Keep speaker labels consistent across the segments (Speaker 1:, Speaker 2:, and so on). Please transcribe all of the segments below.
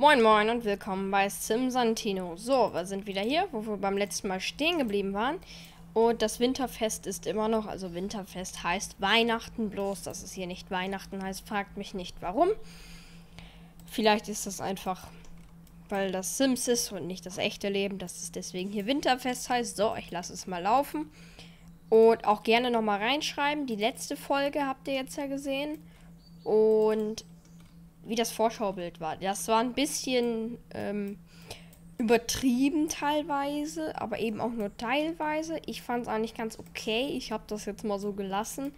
Speaker 1: Moin Moin und willkommen bei Simsantino. So, wir sind wieder hier, wo wir beim letzten Mal stehen geblieben waren. Und das Winterfest ist immer noch, also Winterfest heißt Weihnachten bloß, dass es hier nicht Weihnachten heißt, fragt mich nicht warum. Vielleicht ist das einfach, weil das Sims ist und nicht das echte Leben, dass es deswegen hier Winterfest heißt. So, ich lasse es mal laufen. Und auch gerne nochmal reinschreiben. Die letzte Folge habt ihr jetzt ja gesehen. Und wie das Vorschaubild war. Das war ein bisschen ähm, übertrieben teilweise, aber eben auch nur teilweise. Ich fand es eigentlich ganz okay. Ich habe das jetzt mal so gelassen.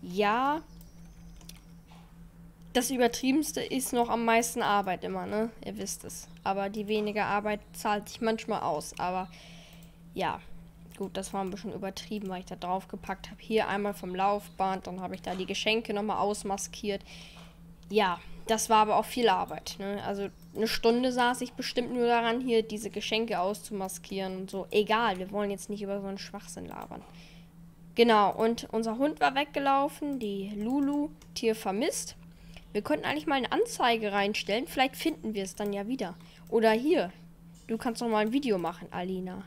Speaker 1: Ja, das Übertriebenste ist noch am meisten Arbeit immer, ne? Ihr wisst es. Aber die weniger Arbeit zahlt sich manchmal aus. Aber ja, gut, das war ein bisschen übertrieben, weil ich da drauf gepackt habe. Hier einmal vom Laufband, dann habe ich da die Geschenke nochmal ausmaskiert. Ja, das war aber auch viel Arbeit. Ne? Also eine Stunde saß ich bestimmt nur daran, hier diese Geschenke auszumaskieren und so. Egal, wir wollen jetzt nicht über so einen Schwachsinn labern. Genau, und unser Hund war weggelaufen, die Lulu, Tier vermisst. Wir könnten eigentlich mal eine Anzeige reinstellen, vielleicht finden wir es dann ja wieder. Oder hier, du kannst doch mal ein Video machen, Alina.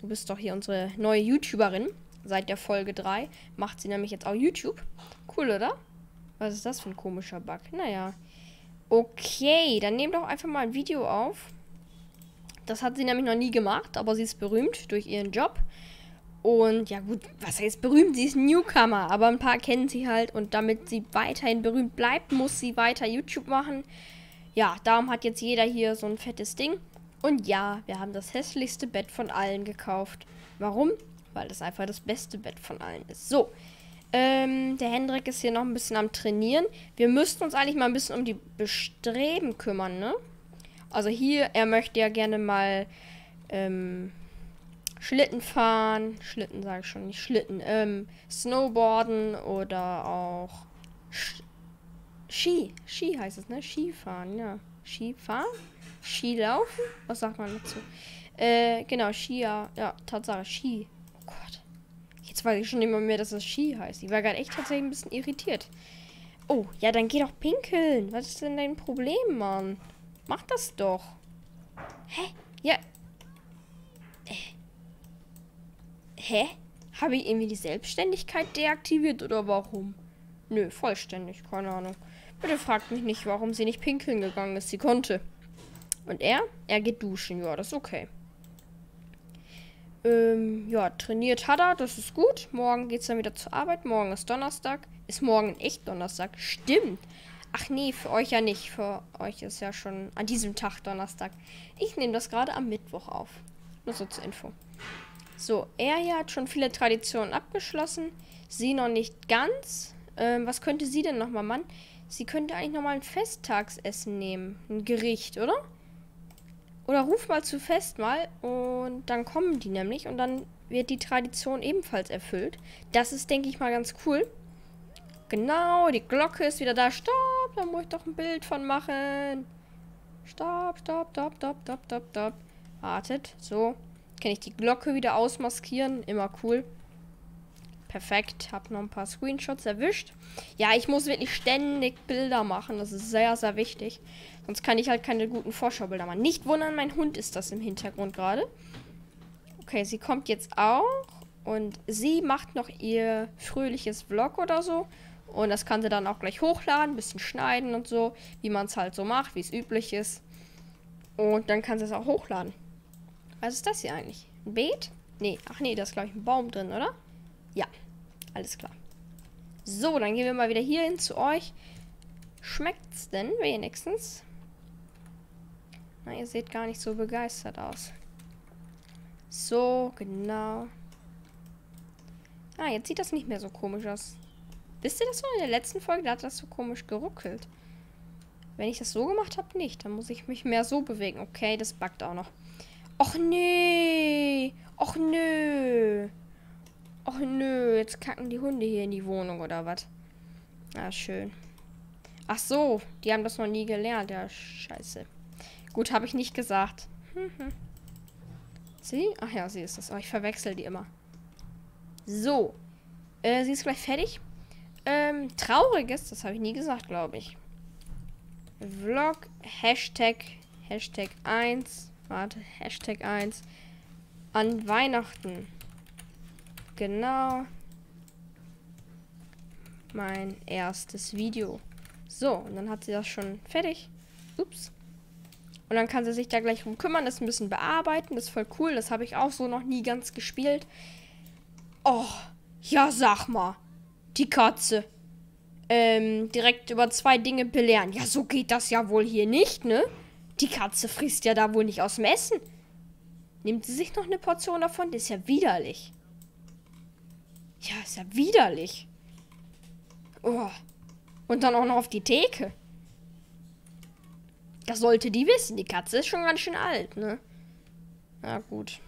Speaker 1: Du bist doch hier unsere neue YouTuberin. Seit der Folge 3 macht sie nämlich jetzt auch YouTube. Cool, oder? Was ist das für ein komischer Bug? Naja. Okay, dann nehmt doch einfach mal ein Video auf. Das hat sie nämlich noch nie gemacht, aber sie ist berühmt durch ihren Job. Und ja gut, was heißt berühmt? Sie ist Newcomer, aber ein paar kennen sie halt. Und damit sie weiterhin berühmt bleibt, muss sie weiter YouTube machen. Ja, darum hat jetzt jeder hier so ein fettes Ding. Und ja, wir haben das hässlichste Bett von allen gekauft. Warum? Weil das einfach das beste Bett von allen ist. So, ähm, der Hendrik ist hier noch ein bisschen am Trainieren. Wir müssten uns eigentlich mal ein bisschen um die Bestreben kümmern, ne? Also hier, er möchte ja gerne mal ähm, Schlitten fahren. Schlitten sage ich schon, nicht Schlitten. Ähm, Snowboarden oder auch Sch Ski. Ski heißt es, ne? Skifahren, ja. Skifahren? Skilaufen? Was sagt man dazu? Äh, genau, Skier. Ja, Tatsache, Ski. Jetzt weiß ich schon immer mehr, dass das Ski heißt. Ich war gerade echt tatsächlich ein bisschen irritiert. Oh, ja, dann geh doch pinkeln. Was ist denn dein Problem, Mann? Mach das doch. Hä? Ja. Äh. Hä? Habe ich irgendwie die Selbstständigkeit deaktiviert oder warum? Nö, vollständig, keine Ahnung. Bitte fragt mich nicht, warum sie nicht pinkeln gegangen ist. Sie konnte. Und er? Er geht duschen. Ja, das ist okay. Ähm, ja, trainiert hat er, das ist gut. Morgen geht es dann wieder zur Arbeit. Morgen ist Donnerstag. Ist morgen echt Donnerstag? Stimmt. Ach nee, für euch ja nicht. Für euch ist ja schon an diesem Tag Donnerstag. Ich nehme das gerade am Mittwoch auf. Nur so zur Info. So, er hier hat schon viele Traditionen abgeschlossen. Sie noch nicht ganz. Ähm, was könnte sie denn nochmal machen? Sie könnte eigentlich nochmal ein Festtagsessen nehmen. Ein Gericht, oder? Oder ruf mal zu Fest mal und dann kommen die nämlich und dann wird die Tradition ebenfalls erfüllt. Das ist, denke ich mal, ganz cool. Genau, die Glocke ist wieder da. Stopp, da muss ich doch ein Bild von machen. Stopp, stopp, stopp, stopp, stopp, stopp, stopp. Wartet, so. Kann ich die Glocke wieder ausmaskieren. Immer cool. Perfekt. Hab noch ein paar Screenshots erwischt. Ja, ich muss wirklich ständig Bilder machen. Das ist sehr, sehr wichtig. Sonst kann ich halt keine guten Vorschaubilder machen. Nicht wundern, mein Hund ist das im Hintergrund gerade. Okay, sie kommt jetzt auch. Und sie macht noch ihr fröhliches Vlog oder so. Und das kann sie dann auch gleich hochladen, bisschen schneiden und so, wie man es halt so macht, wie es üblich ist. Und dann kann sie es auch hochladen. Was ist das hier eigentlich? Ein Beet? Nee, ach nee, da ist glaube ich ein Baum drin, oder? Ja, alles klar. So, dann gehen wir mal wieder hier hin zu euch. Schmeckt's denn wenigstens? Na, ihr seht gar nicht so begeistert aus. So, genau. Ah, jetzt sieht das nicht mehr so komisch aus. Wisst ihr das so? In der letzten Folge, da hat das so komisch geruckelt. Wenn ich das so gemacht habe, nicht. Dann muss ich mich mehr so bewegen. Okay, das backt auch noch. Och nee. Och nö. Och nö, jetzt kacken die Hunde hier in die Wohnung oder was? Ah, schön. Ach so, die haben das noch nie gelernt. Ja, scheiße. Gut, habe ich nicht gesagt. Sie? Ach ja, sie ist das. Oh, ich verwechsel die immer. So. Äh, sie ist gleich fertig. Ähm, trauriges, das habe ich nie gesagt, glaube ich. Vlog, Hashtag Hashtag 1. Warte, Hashtag 1. An Weihnachten. Genau. Mein erstes Video. So, und dann hat sie das schon fertig. Ups. Und dann kann sie sich da gleich drum kümmern, das ein bisschen bearbeiten. Das ist voll cool. Das habe ich auch so noch nie ganz gespielt. Oh, ja, sag mal. Die Katze. Ähm, direkt über zwei Dinge belehren. Ja, so geht das ja wohl hier nicht, ne? Die Katze frisst ja da wohl nicht aus dem Essen. Nimmt sie sich noch eine Portion davon? Das ist ja widerlich. Ja, ist ja widerlich. Oh. Und dann auch noch auf die Theke. Das sollte die wissen. Die Katze ist schon ganz schön alt, ne? Na gut.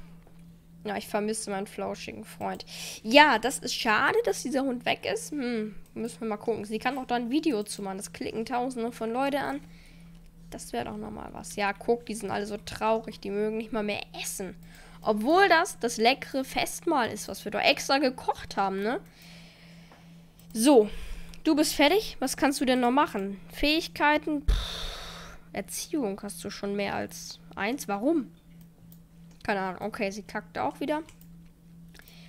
Speaker 1: Ja, ich vermisse meinen flauschigen Freund. Ja, das ist schade, dass dieser Hund weg ist. Hm, müssen wir mal gucken. Sie kann doch da ein Video zu machen. Das klicken tausende von Leute an. Das wäre doch nochmal was. Ja, guck, die sind alle so traurig. Die mögen nicht mal mehr essen. Obwohl das das leckere Festmahl ist, was wir doch extra gekocht haben, ne? So, du bist fertig. Was kannst du denn noch machen? Fähigkeiten? Pff. Erziehung hast du schon mehr als eins. Warum? Keine Ahnung. Okay, sie kackt auch wieder.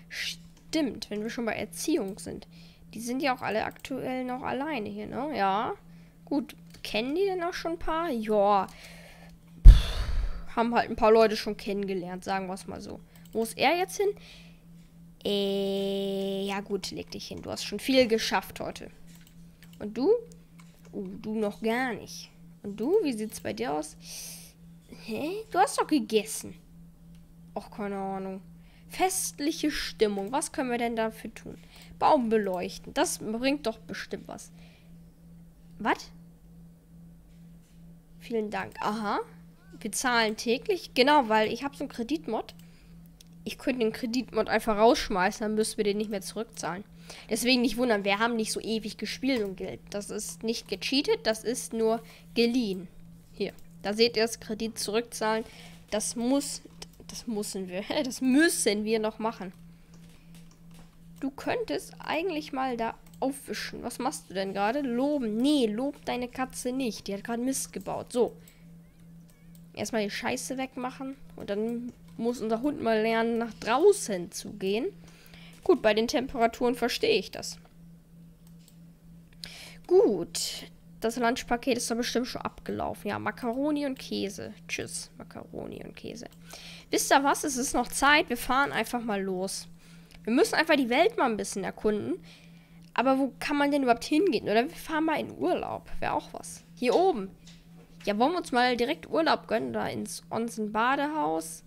Speaker 1: Stimmt, wenn wir schon bei Erziehung sind. Die sind ja auch alle aktuell noch alleine hier, ne? Ja. Gut. Kennen die denn auch schon ein paar? Ja. Haben halt ein paar Leute schon kennengelernt, sagen wir es mal so. Wo ist er jetzt hin? Äh, ja gut, leg dich hin. Du hast schon viel geschafft heute. Und du? Uh, du noch gar nicht. Und du, wie sieht's bei dir aus? Hä? Du hast doch gegessen. Och, keine Ahnung. Festliche Stimmung. Was können wir denn dafür tun? Baum beleuchten. Das bringt doch bestimmt was. Was? Vielen Dank. Aha. Wir zahlen täglich. Genau, weil ich habe so einen Kreditmod. Ich könnte den Kreditmod einfach rausschmeißen, dann müssen wir den nicht mehr zurückzahlen. Deswegen nicht wundern, wir haben nicht so ewig gespielt und Geld. Das ist nicht gecheatet, das ist nur geliehen. Hier, da seht ihr das Kredit zurückzahlen. Das muss, das müssen wir, das müssen wir noch machen. Du könntest eigentlich mal da aufwischen. Was machst du denn gerade? Loben. Nee, lob deine Katze nicht. Die hat gerade Mist gebaut. So. Erstmal die Scheiße wegmachen. Und dann muss unser Hund mal lernen, nach draußen zu gehen. Gut, bei den Temperaturen verstehe ich das. Gut. Das Lunchpaket ist doch bestimmt schon abgelaufen. Ja, Macaroni und Käse. Tschüss, Macaroni und Käse. Wisst ihr was? Es ist noch Zeit. Wir fahren einfach mal los. Wir müssen einfach die Welt mal ein bisschen erkunden. Aber wo kann man denn überhaupt hingehen? Oder wir fahren mal in Urlaub. Wäre auch was. Hier oben. Ja, wollen wir uns mal direkt Urlaub gönnen? Da ins Onsen Badehaus.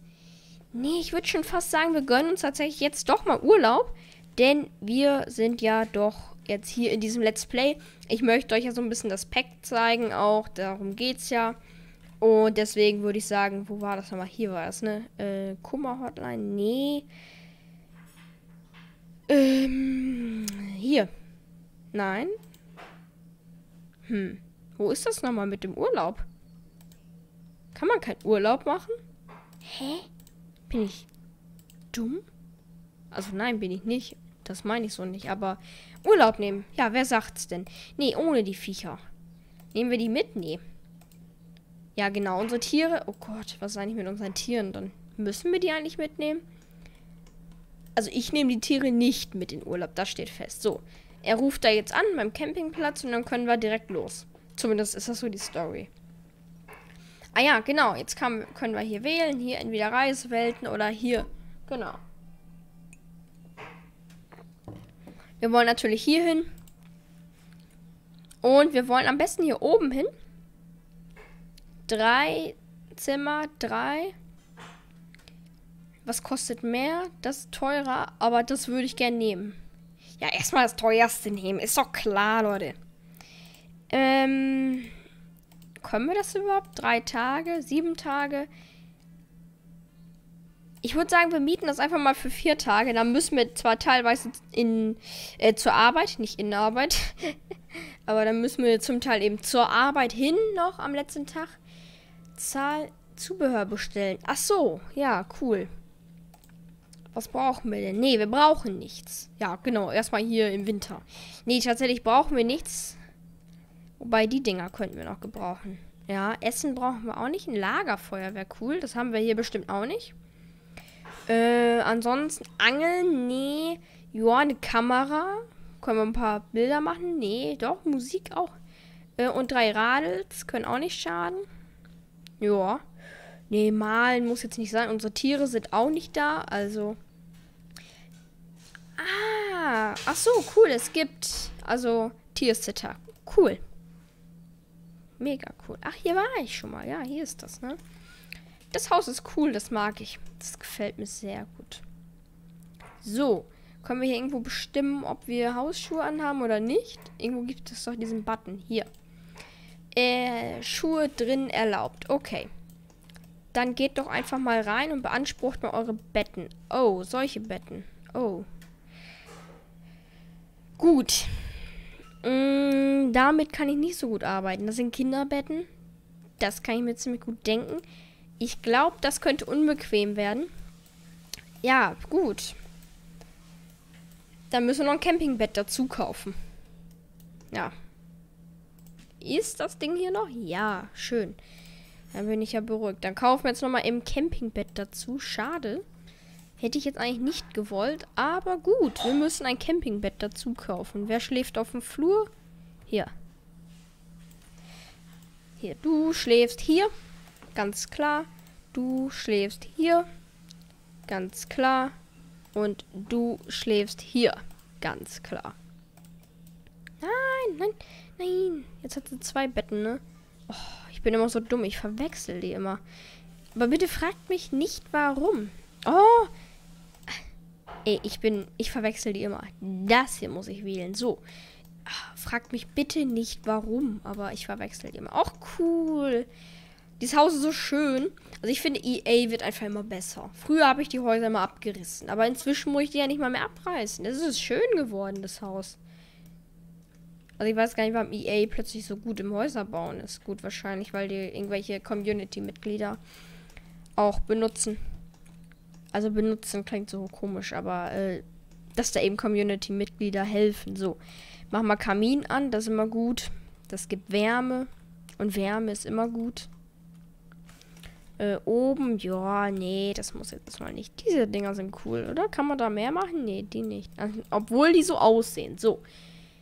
Speaker 1: Nee, ich würde schon fast sagen, wir gönnen uns tatsächlich jetzt doch mal Urlaub. Denn wir sind ja doch jetzt hier in diesem Let's Play. Ich möchte euch ja so ein bisschen das Pack zeigen auch. Darum geht's ja. Und deswegen würde ich sagen, wo war das nochmal? Hier war es, ne? Äh, Kummer-Hotline? Nee. Ähm, hier. Nein. Hm. Wo ist das nochmal mit dem Urlaub? Kann man keinen Urlaub machen? Hä? Bin ich dumm? Also nein, bin ich nicht. Das meine ich so nicht. Aber Urlaub nehmen. Ja, wer sagt's denn? Nee, ohne die Viecher. Nehmen wir die mit? Nee. Ja, genau. Unsere Tiere. Oh Gott, was ist eigentlich mit unseren Tieren? Dann müssen wir die eigentlich mitnehmen? Also ich nehme die Tiere nicht mit in Urlaub. Das steht fest. So. Er ruft da jetzt an beim Campingplatz und dann können wir direkt los. Zumindest ist das so die Story. Ah ja, genau. Jetzt kann, können wir hier wählen. Hier entweder Reisewelten oder hier. Genau. Wir wollen natürlich hier hin. Und wir wollen am besten hier oben hin. Drei Zimmer, drei. Was kostet mehr? Das ist teurer, aber das würde ich gerne nehmen. Ja, erstmal das teuerste nehmen. Ist doch klar, Leute. Ähm. Können wir das überhaupt? Drei Tage? Sieben Tage? Ich würde sagen, wir mieten das einfach mal für vier Tage. Dann müssen wir zwar teilweise in, äh, zur Arbeit, nicht in Arbeit, aber dann müssen wir zum Teil eben zur Arbeit hin noch am letzten Tag Zahl Zubehör bestellen. Ach so, ja, cool. Was brauchen wir denn? Nee, wir brauchen nichts. Ja, genau, erstmal hier im Winter. Nee, tatsächlich brauchen wir nichts. Wobei, die Dinger könnten wir noch gebrauchen. Ja, Essen brauchen wir auch nicht. Ein Lagerfeuer wäre cool. Das haben wir hier bestimmt auch nicht. Äh, ansonsten Angeln, nee. Ja, eine Kamera. Können wir ein paar Bilder machen? Nee, doch, Musik auch. Äh, und drei Radels können auch nicht schaden. Ja. Nee, malen muss jetzt nicht sein. Unsere Tiere sind auch nicht da, also. Ah, ach so, cool. Es gibt also Tiersitter. Cool. Mega cool. Ach, hier war ich schon mal. Ja, hier ist das, ne? Das Haus ist cool, das mag ich. Das gefällt mir sehr gut. So, können wir hier irgendwo bestimmen, ob wir Hausschuhe anhaben oder nicht? Irgendwo gibt es doch diesen Button. Hier. Äh, Schuhe drin erlaubt. Okay. Dann geht doch einfach mal rein und beansprucht mal eure Betten. Oh, solche Betten. Oh. Gut. Damit kann ich nicht so gut arbeiten. Das sind Kinderbetten. Das kann ich mir ziemlich gut denken. Ich glaube, das könnte unbequem werden. Ja, gut. Dann müssen wir noch ein Campingbett dazu kaufen. Ja. Ist das Ding hier noch? Ja, schön. Dann bin ich ja beruhigt. Dann kaufen wir jetzt nochmal im Campingbett dazu. Schade. Hätte ich jetzt eigentlich nicht gewollt. Aber gut, wir müssen ein Campingbett dazu kaufen. Wer schläft auf dem Flur? Hier. Hier, du schläfst hier. Ganz klar. Du schläfst hier. Ganz klar. Und du schläfst hier. Ganz klar. Nein, nein, nein. Jetzt hat sie zwei Betten, ne? Oh, ich bin immer so dumm. Ich verwechsel die immer. Aber bitte fragt mich nicht, warum. Oh. Ey, ich bin... Ich verwechsel die immer. Das hier muss ich wählen. So. Fragt mich bitte nicht, warum. Aber ich verwechsel immer. Auch cool. Dieses Haus ist so schön. Also ich finde, EA wird einfach immer besser. Früher habe ich die Häuser immer abgerissen. Aber inzwischen muss ich die ja nicht mal mehr abreißen. Das ist schön geworden, das Haus. Also ich weiß gar nicht, warum EA plötzlich so gut im Häuserbauen ist. Gut, wahrscheinlich, weil die irgendwelche Community-Mitglieder auch benutzen. Also benutzen klingt so komisch, aber äh, dass da eben Community-Mitglieder helfen. So, mach mal Kamin an, das ist immer gut. Das gibt Wärme. Und Wärme ist immer gut. Äh, oben, ja, nee, das muss jetzt mal nicht. Diese Dinger sind cool, oder? Kann man da mehr machen? Nee, die nicht. Also, obwohl die so aussehen. So,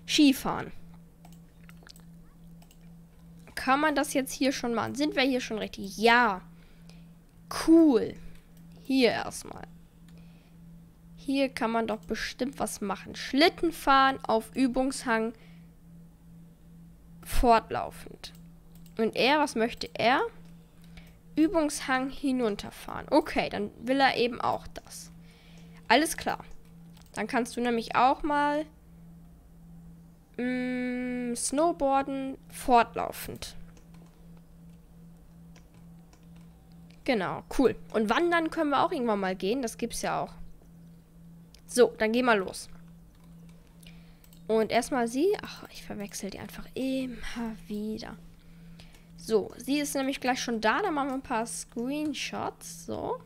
Speaker 1: Skifahren. Kann man das jetzt hier schon machen? Sind wir hier schon richtig? Ja. Cool. Hier erstmal. Hier kann man doch bestimmt was machen. Schlitten fahren auf Übungshang fortlaufend. Und er, was möchte er? Übungshang hinunterfahren. Okay, dann will er eben auch das. Alles klar. Dann kannst du nämlich auch mal mh, mm, Snowboarden fortlaufend. Genau, cool. Und wandern können wir auch irgendwann mal gehen. Das gibt's ja auch. So, dann gehen wir los. Und erstmal sie. Ach, ich verwechsel die einfach immer wieder. So, sie ist nämlich gleich schon da. Dann machen wir ein paar Screenshots. So.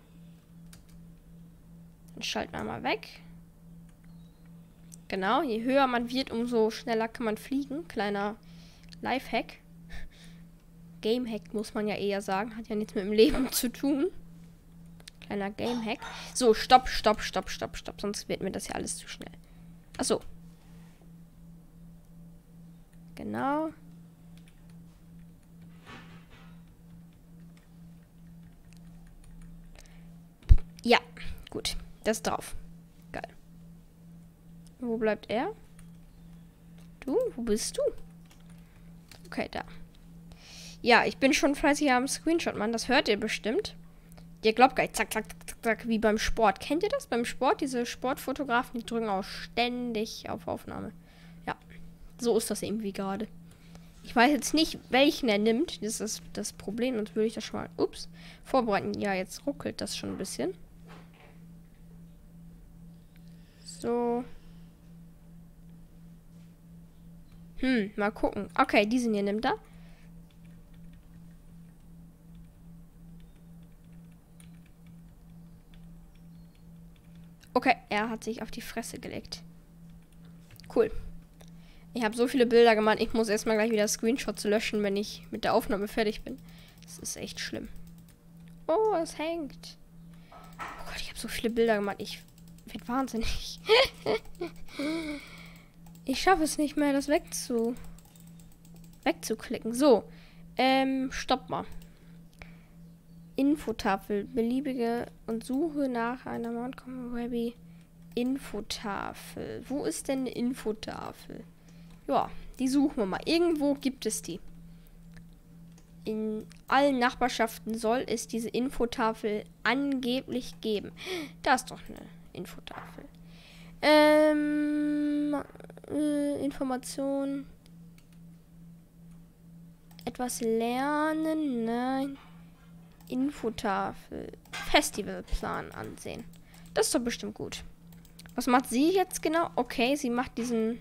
Speaker 1: Dann schalten wir mal weg. Genau, je höher man wird, umso schneller kann man fliegen. Kleiner Lifehack. Gamehack muss man ja eher sagen. Hat ja nichts mit dem Leben zu tun. Kleiner Gamehack. So, stopp, stopp, stopp, stopp, stopp. Sonst wird mir das ja alles zu schnell. Achso. Genau. Ja, gut. Das ist drauf. Geil. Wo bleibt er? Du? Wo bist du? Okay, da. Ja, ich bin schon fleißig am Screenshot, Mann. Das hört ihr bestimmt. Ihr glaubt gar nicht, zack, zack, zack, zack, wie beim Sport. Kennt ihr das? Beim Sport, diese Sportfotografen, die drücken auch ständig auf Aufnahme. Ja, so ist das irgendwie gerade. Ich weiß jetzt nicht, welchen er nimmt. Das ist das Problem. Und würde ich das schon mal, ups, vorbereiten. Ja, jetzt ruckelt das schon ein bisschen. So. Hm, mal gucken. Okay, diesen hier nimmt er. Okay, er hat sich auf die Fresse gelegt. Cool. Ich habe so viele Bilder gemacht, ich muss erstmal gleich wieder Screenshots löschen, wenn ich mit der Aufnahme fertig bin. Das ist echt schlimm. Oh, es hängt. Oh Gott, ich habe so viele Bilder gemacht. Ich werde wahnsinnig. ich schaffe es nicht mehr, das wegzu wegzuklicken. So, ähm, stopp mal. Infotafel, beliebige und suche nach einer Mount Webby Infotafel. Wo ist denn eine Infotafel? Ja, die suchen wir mal. Irgendwo gibt es die. In allen Nachbarschaften soll es diese Infotafel angeblich geben. Da ist doch eine Infotafel. Ähm, äh, Information. Etwas lernen, nein. Infotafel. Festivalplan ansehen. Das ist doch bestimmt gut. Was macht sie jetzt genau? Okay, sie macht diesen.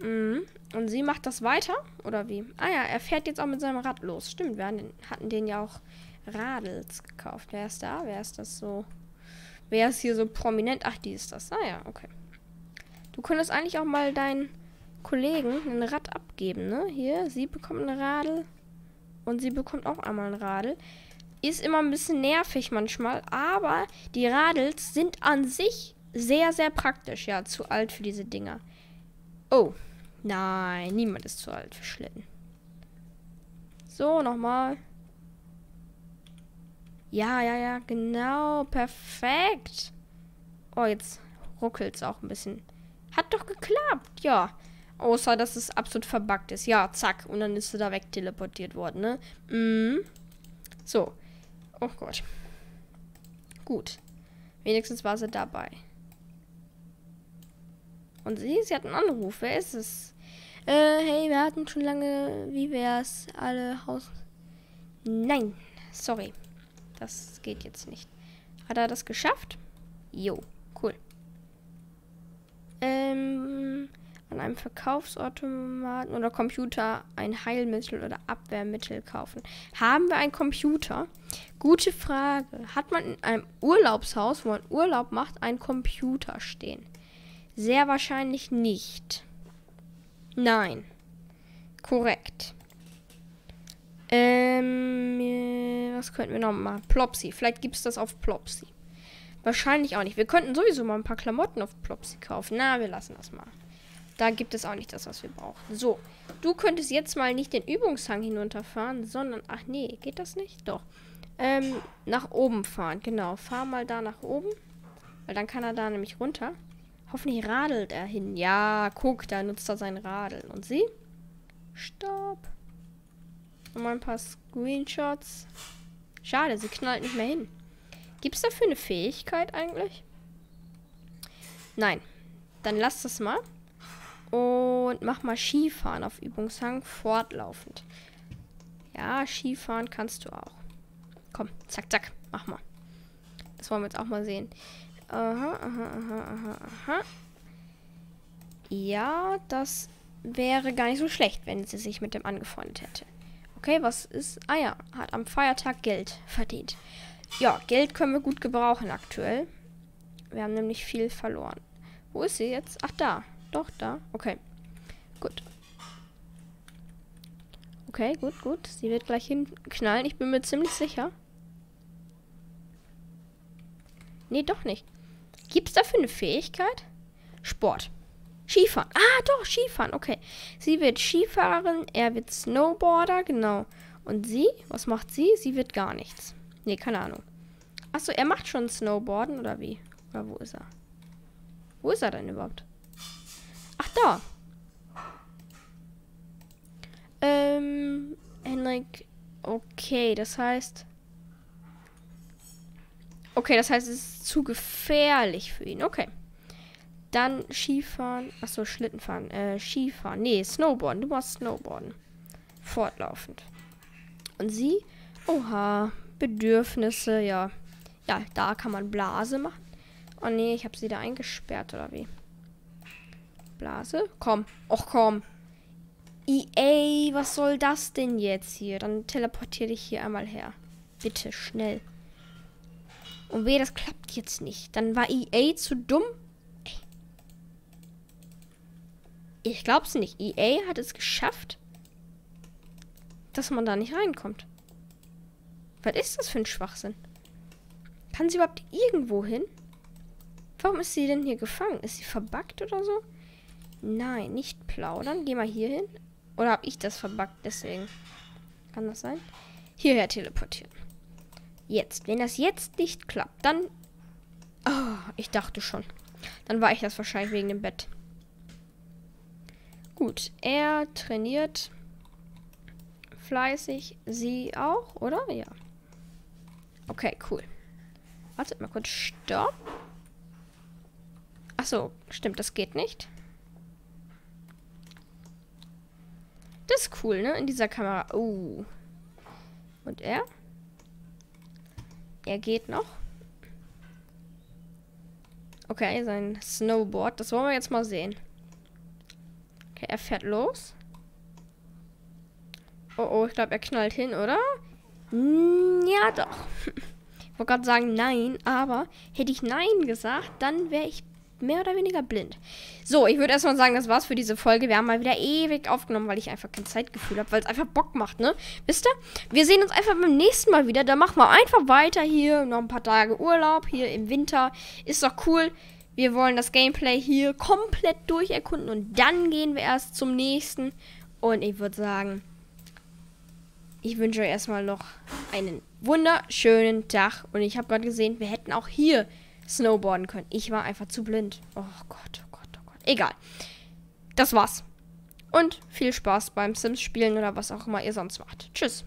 Speaker 1: Mhm. Und sie macht das weiter? Oder wie? Ah ja, er fährt jetzt auch mit seinem Rad los. Stimmt, wir hatten den ja auch Radels gekauft. Wer ist da? Wer ist das so? Wer ist hier so prominent? Ach, die ist das. Ah ja, okay. Du könntest eigentlich auch mal deinen Kollegen ein Rad abgeben, ne? Hier, sie bekommt ein Radl. Und sie bekommt auch einmal ein Radl. Ist immer ein bisschen nervig manchmal, aber die Radels sind an sich sehr, sehr praktisch. Ja, zu alt für diese Dinger. Oh, nein, niemand ist zu alt für Schlitten. So, nochmal. Ja, ja, ja, genau, perfekt. Oh, jetzt ruckelt es auch ein bisschen. Hat doch geklappt, ja. Außer, dass es absolut verbuggt ist. Ja, zack. Und dann ist sie da wegteleportiert worden, ne? Mhm. So. Oh Gott. Gut. Wenigstens war sie dabei. Und sie, sie hat einen Anruf. Wer ist es? Äh, hey, wir hatten schon lange, wie wär's, alle Haus... Nein, sorry. Das geht jetzt nicht. Hat er das geschafft? Jo, cool. Ähm, an einem Verkaufsautomaten oder Computer ein Heilmittel oder Abwehrmittel kaufen. Haben wir einen Computer? Gute Frage. Hat man in einem Urlaubshaus, wo man Urlaub macht, einen Computer stehen? Sehr wahrscheinlich nicht. Nein. Korrekt. Ähm, äh, was könnten wir noch machen? Plopsy. Vielleicht gibt es das auf Plopsy. Wahrscheinlich auch nicht. Wir könnten sowieso mal ein paar Klamotten auf Plopsy kaufen. Na, wir lassen das mal. Da gibt es auch nicht das, was wir brauchen. So, du könntest jetzt mal nicht den Übungshang hinunterfahren, sondern, ach nee, geht das nicht? Doch. Ähm, nach oben fahren, genau. Fahr mal da nach oben, weil dann kann er da nämlich runter. Hoffentlich radelt er hin. Ja, guck, da nutzt er sein Radeln. Und sie? Stopp. Nochmal ein paar Screenshots. Schade, sie knallt nicht mehr hin. Gibt es dafür eine Fähigkeit eigentlich? Nein. Dann lass das mal. Und mach mal Skifahren auf Übungshang fortlaufend. Ja, Skifahren kannst du auch. Komm, zack, zack, mach mal. Das wollen wir jetzt auch mal sehen. Aha, aha, aha, aha, aha. Ja, das wäre gar nicht so schlecht, wenn sie sich mit dem angefreundet hätte. Okay, was ist... Ah ja, hat am Feiertag Geld verdient. Ja, Geld können wir gut gebrauchen aktuell. Wir haben nämlich viel verloren. Wo ist sie jetzt? Ach, da. Doch, da. Okay. Gut. Okay, gut, gut. Sie wird gleich hinknallen. Ich bin mir ziemlich sicher. Nee, doch nicht. Gibt es dafür eine Fähigkeit? Sport. Skifahren. Ah, doch, Skifahren. Okay. Sie wird Skifahrerin, er wird Snowboarder, genau. Und sie? Was macht sie? Sie wird gar nichts. Nee, keine Ahnung. Achso, er macht schon Snowboarden oder wie? Oder wo ist er? Wo ist er denn überhaupt? Da. Ähm, Henrik. Okay, das heißt. Okay, das heißt, es ist zu gefährlich für ihn. Okay. Dann Skifahren. Achso, Schlittenfahren. Äh, Skifahren. Nee, Snowboarden. Du machst Snowboarden. Fortlaufend. Und sie? Oha. Bedürfnisse, ja. Ja, da kann man Blase machen. Oh nee, ich habe sie da eingesperrt, oder wie? Blase? Komm. Och, komm. EA, was soll das denn jetzt hier? Dann teleportiere dich hier einmal her. Bitte, schnell. Und weh, das klappt jetzt nicht. Dann war EA zu dumm. Ich glaub's nicht. EA hat es geschafft, dass man da nicht reinkommt. Was ist das für ein Schwachsinn? Kann sie überhaupt irgendwo hin? Warum ist sie denn hier gefangen? Ist sie verbuggt oder so? Nein, nicht plaudern. Geh mal hier hin. Oder habe ich das verbuggt deswegen? Kann das sein? Hierher teleportieren. Jetzt. Wenn das jetzt nicht klappt, dann... Oh, ich dachte schon. Dann war ich das wahrscheinlich wegen dem Bett. Gut, er trainiert fleißig. Sie auch, oder? Ja. Okay, cool. Wartet mal kurz. Stopp. Achso, stimmt, das geht nicht. Das ist cool, ne? In dieser Kamera. Oh. Und er? Er geht noch. Okay, sein Snowboard. Das wollen wir jetzt mal sehen. Okay, er fährt los. Oh, oh, ich glaube, er knallt hin, oder? Mm, ja, doch. Ich wollte gerade sagen nein, aber hätte ich nein gesagt, dann wäre ich mehr oder weniger blind. So, ich würde erstmal sagen, das war's für diese Folge. Wir haben mal wieder ewig aufgenommen, weil ich einfach kein Zeitgefühl habe, weil es einfach Bock macht, ne? Wisst ihr? Wir sehen uns einfach beim nächsten Mal wieder. Da machen wir einfach weiter hier. Noch ein paar Tage Urlaub hier im Winter. Ist doch cool. Wir wollen das Gameplay hier komplett durcherkunden und dann gehen wir erst zum nächsten. Und ich würde sagen, ich wünsche euch erstmal noch einen wunderschönen Tag. Und ich habe gerade gesehen, wir hätten auch hier snowboarden können. Ich war einfach zu blind. Oh Gott, oh Gott, oh Gott. Egal. Das war's. Und viel Spaß beim Sims spielen oder was auch immer ihr sonst macht. Tschüss.